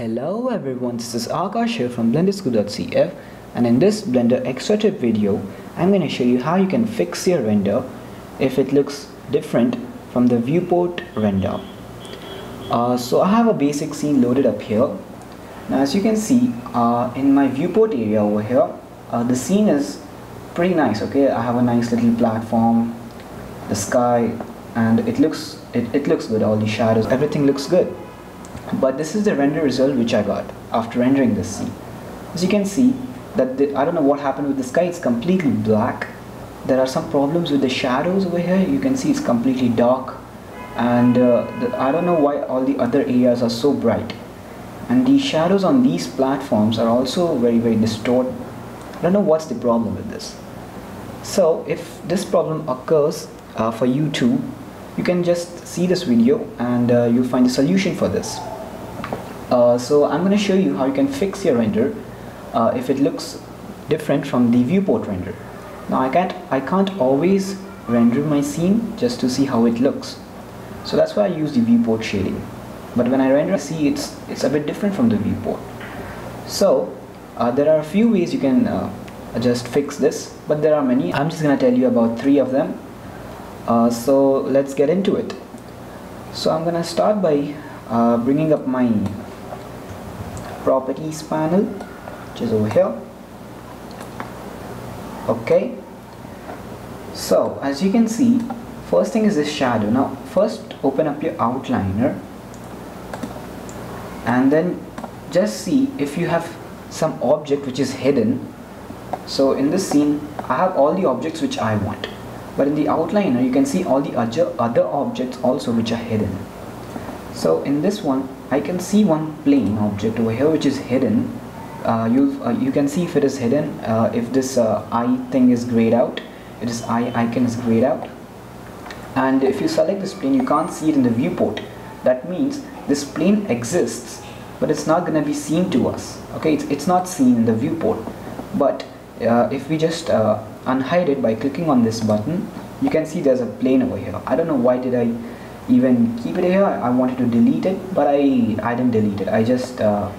Hello everyone, this is Akash here from blenderskool.cf and in this Blender extra tip video I'm going to show you how you can fix your render if it looks different from the viewport render. Uh, so I have a basic scene loaded up here. Now as you can see uh, in my viewport area over here uh, the scene is pretty nice okay I have a nice little platform the sky and it looks it, it looks good all the shadows everything looks good but this is the render result which I got after rendering this scene. As you can see that the, I don't know what happened with the sky it's completely black. There are some problems with the shadows over here. You can see it's completely dark. And uh, the, I don't know why all the other areas are so bright. And the shadows on these platforms are also very very distorted. I don't know what's the problem with this. So if this problem occurs uh, for you too you can just see this video and uh, you'll find the solution for this uh, so I'm going to show you how you can fix your render uh, if it looks different from the viewport render. Now I can't, I can't always render my scene just to see how it looks. So that's why I use the viewport shading. But when I render, see it's, it's a bit different from the viewport. So uh, there are a few ways you can uh, just fix this, but there are many. I'm just going to tell you about three of them. Uh, so let's get into it. So I'm going to start by bringing up my properties panel which is over here. Okay. So as you can see first thing is this shadow. Now first open up your outliner and then just see if you have some object which is hidden. So in this scene I have all the objects which I want. But in the outliner you can see all the other, other objects also which are hidden. So in this one I can see one plane object over here which is hidden. Uh, you uh, you can see if it is hidden. Uh, if this uh, eye thing is grayed out it is eye icon is grayed out. And if you select this plane you can't see it in the viewport. That means this plane exists but it's not going to be seen to us. Okay it's, it's not seen in the viewport. But uh, if we just uh, unhide it by clicking on this button you can see there's a plane over here. I don't know why did I even keep it here. I wanted to delete it but I I didn't delete it. I just uh,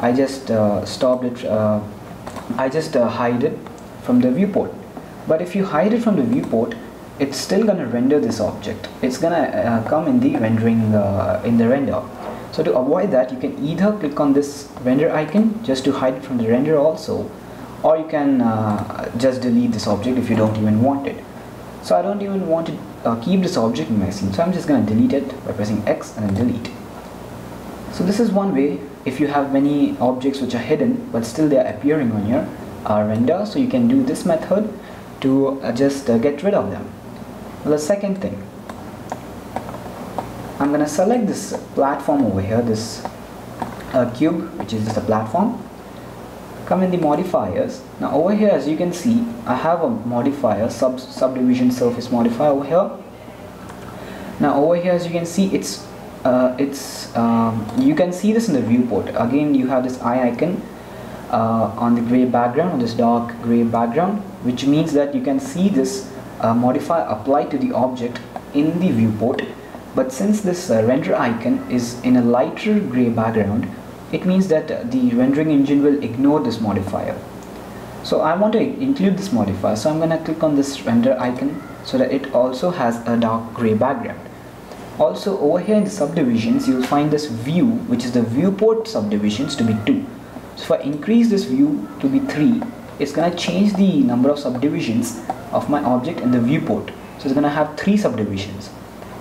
I just uh, stopped it uh, I just uh, hide it from the viewport. But if you hide it from the viewport it's still gonna render this object. It's gonna uh, come in the rendering in the render. So to avoid that you can either click on this render icon just to hide it from the render also or you can just delete this object if you don't even want it so I don't even want to uh, keep this object in my scene. So I'm just going to delete it by pressing X and then delete. So this is one way if you have many objects which are hidden but still they are appearing on your uh, render so you can do this method to uh, just uh, get rid of them. Well, the second thing. I'm gonna select this platform over here this uh, cube which is just a platform come in the modifiers. Now over here as you can see I have a modifier sub subdivision surface modifier over here. Now over here as you can see it's uh, it's um, you can see this in the viewport. Again you have this eye icon uh, on the gray background on this dark gray background which means that you can see this uh, modifier applied to the object in the viewport. But since this uh, render icon is in a lighter gray background it means that the rendering engine will ignore this modifier. So I want to include this modifier. So I'm gonna click on this render icon so that it also has a dark gray background. Also over here in the subdivisions you'll find this view which is the viewport subdivisions to be 2 so if I increase this view to be 3 it's gonna change the number of subdivisions of my object in the viewport. So it's gonna have 3 subdivisions.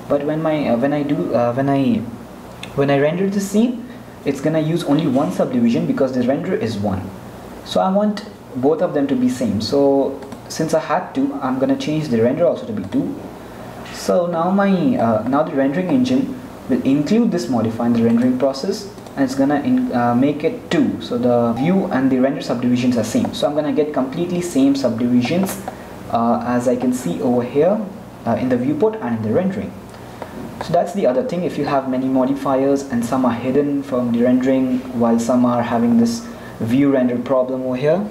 But when my uh, when I do uh, when I when I render the scene it's gonna use only one subdivision because the render is one. So I want both of them to be same. So since I had to I'm gonna change the render also to be 2 so now my uh, now the rendering engine will include this modifier in the rendering process and it's gonna in, uh, make it 2 so the view and the render subdivisions are same. So I'm gonna get completely same subdivisions uh, as I can see over here uh, in the viewport and in the rendering so that's the other thing. If you have many modifiers and some are hidden from the rendering while some are having this view render problem over here.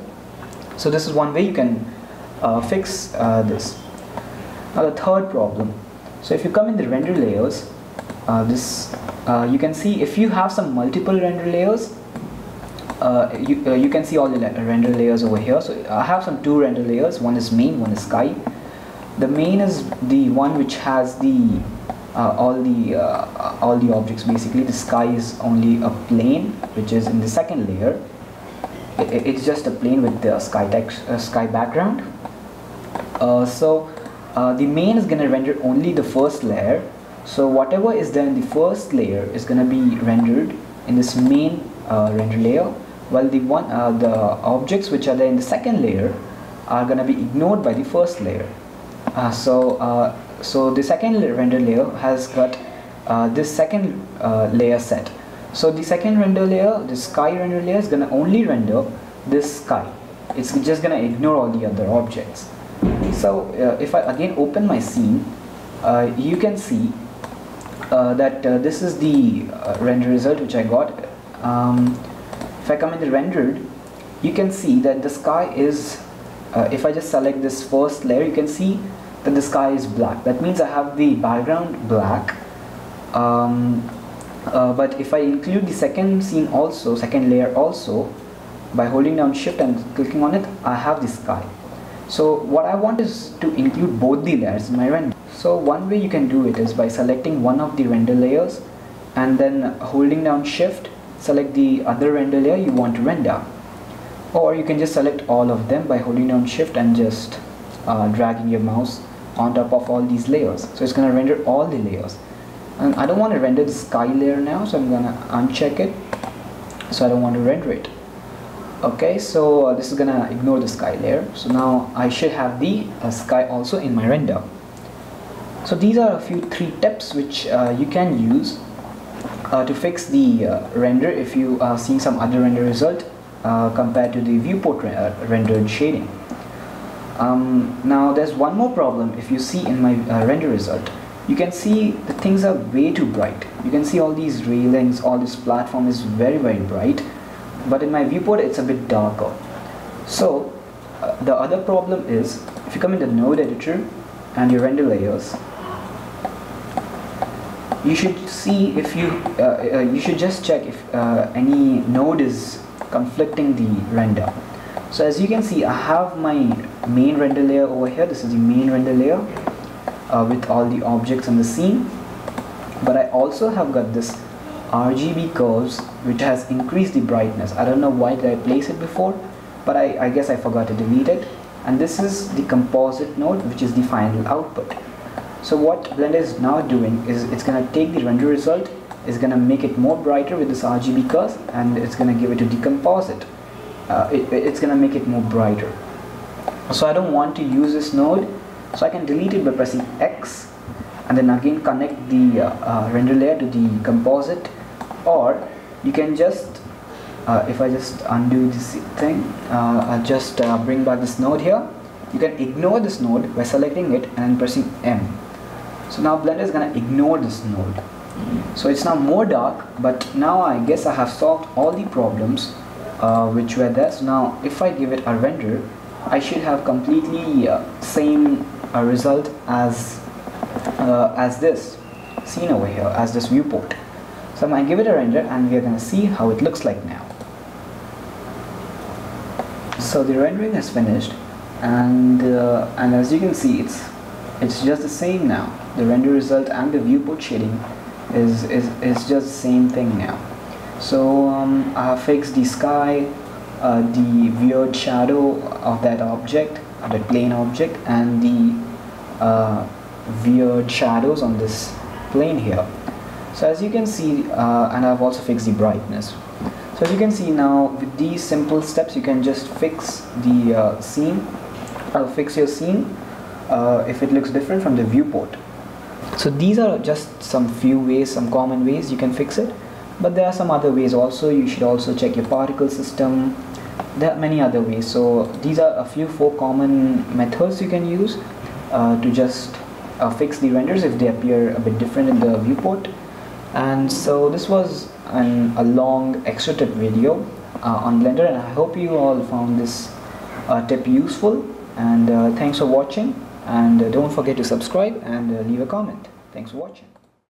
So this is one way you can uh, fix uh, this. Now the third problem. So if you come in the render layers uh, this uh, you can see if you have some multiple render layers uh, you, uh, you can see all the render layers over here. So I have some two render layers. One is main one is sky. The main is the one which has the uh, all the uh, all the objects basically the sky is only a plane which is in the second layer. It, it's just a plane with the sky text uh, sky background. Uh, so the main is gonna render only the first layer. So whatever is there in the first layer is going to be rendered in this main uh, render layer while the one uh, the objects which are there in the second layer are going to be ignored by the first layer uh, so uh, so the second render layer has got uh, this second uh, layer set. So the second render layer the sky render layer is going to only render this sky. It's just going to ignore all the other objects. So if I again open my scene you can see uh, that uh, this is the uh, render result which I got. Um, if I come in the rendered, you can see that the sky is, uh, if I just select this first layer, you can see that the sky is black. That means I have the background black. Um, uh, but if I include the second scene also, second layer also, by holding down shift and clicking on it, I have the sky. So what I want is to include both the layers in my render. So one way you can do it is by selecting one of the render layers and then holding down shift select the other render layer you want to render or you can just select all of them by holding down shift and just uh, dragging your mouse on top of all these layers. So it's going to render all the layers. And I don't want to render the sky layer now so I'm gonna uncheck it. So I don't want to render it. Okay so uh, this is gonna ignore the sky layer. So now I should have the uh, sky also in my render. So these are a few three tips which uh, you can use uh, to fix the uh, render if you are seeing some other render result uh, compared to the viewport re rendered shading. Um, now there's one more problem if you see in my uh, render result. You can see the things are way too bright. You can see all these railings, all this platform is very very bright but in my viewport it's a bit darker. So the other problem is if you come in the node editor and your render layers you should see if you uh, uh, you should just check if uh, any node is conflicting the render so as you can see I have my main render layer over here. This is the main render layer uh, with all the objects on the scene. But I also have got this RGB curves which has increased the brightness. I don't know why did I place it before but I, I guess I forgot to delete it. And this is the composite node which is the final output. So what Blender is now doing is it's gonna take the render result, is gonna make it more brighter with this RGB curve, and it's gonna give it to decomposite. Uh, it, it's gonna make it more brighter. So I don't want to use this node, so I can delete it by pressing X, and then again connect the uh, uh, render layer to the composite, or you can just uh, if I just undo this thing, uh, I'll just uh, bring back this node here. You can ignore this node by selecting it and pressing M. So now Blender is going to ignore this node. So it's now more dark, but now I guess I have solved all the problems uh, which were there. So now if I give it a render, I should have completely uh, same uh, result as uh, as this scene over here, as this viewport. So I'm going to give it a render and we are going to see how it looks like now. So the rendering is finished and uh, and as you can see it's it's just the same now the render result and the viewport shading is, is, is just the same thing now so um, I have fixed the sky uh, the weird shadow of that object that plane object and the uh, weird shadows on this plane here. So as you can see uh, and I've also fixed the brightness. So as you can see now with these simple steps you can just fix the uh, scene. Uh, fix your scene uh, if it looks different from the viewport. So these are just some few ways some common ways you can fix it but there are some other ways also. You should also check your particle system. There are many other ways. So these are a few four common methods you can use uh, to just uh, fix the renders if they appear a bit different in the viewport. And so this was an, a long extra tip video uh, on blender and i hope you all found this uh, tip useful. And uh, thanks for watching. And uh, don't forget to subscribe and leave a comment. Thanks for watching